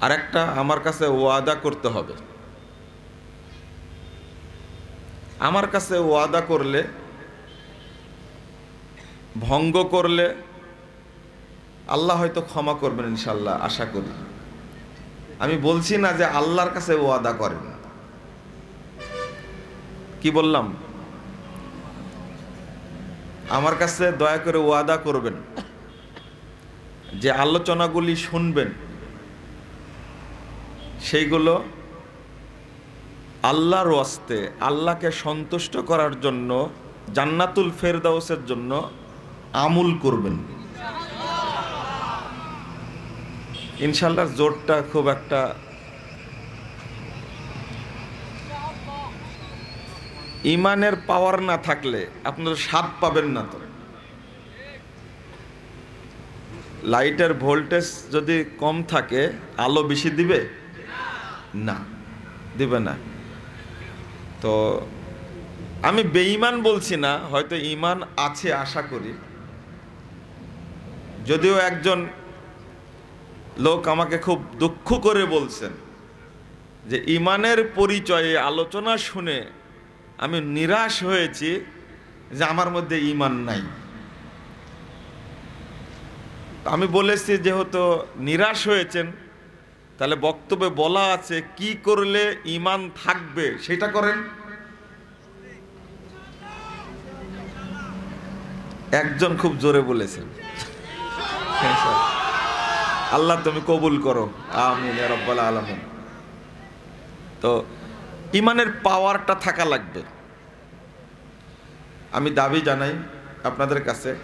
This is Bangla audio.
আর একটা আমার কাছে ওয়াদা করতে হবে। আমার কাছে ওয়াদা করলে, ভঙ্গ করলে আল্লাহ হয়তো ক্ষমা করবেন ইনশাল্লাহ আশা করি। আমি বলছি না যে আল্লাহর কাছে ওয়াদা করেন। কি বললাম? আমার কাছে দয়া করে ওয়াদা করবেন যে আলোচনাগুলি শুনবেন। সেইগুলো আল্লাহর ওয়াস্তে, আল্লাহকে সন্তুষ্ট করার জন্য জান্নাতুল ফেরদাউসের জন্য আমুল করবেন। ইনশাল্লাহ জোরটা খুব একটা ইমানের পাওয়ার না থাকলে আপনারা স্বাদ পাবেন না তো। লাইটের ভোল্টেজ যদি কম থাকে, আলো বেশি দিবে? না, দিবে না। তো আমি বেঈমান বলছি না, হয়তো ইমান আছে আশা করি। যদিও একজন লোক আমাকে খুব দুঃখ করে বলছেন যে ইমানের পরিচয়ে আলোচনা শুনে আমি নিরাশ হয়েছি যে আমার মধ্যে ইমান নাই। আমি বলেছি যেহেতু নিরাশ হয়েছেন তাহলে বক্তব্যে বলা আছে, কি করলে ইমান থাকবে? সেটা করেন। একজন খুব জোরে বলেছেন। আল্লাহ তুমি কবুল করো। আলমিন। তো ইমানের পাওয়ারটা থাকা লাগবে। আমি দাবি জানাই আপনাদের কাছে।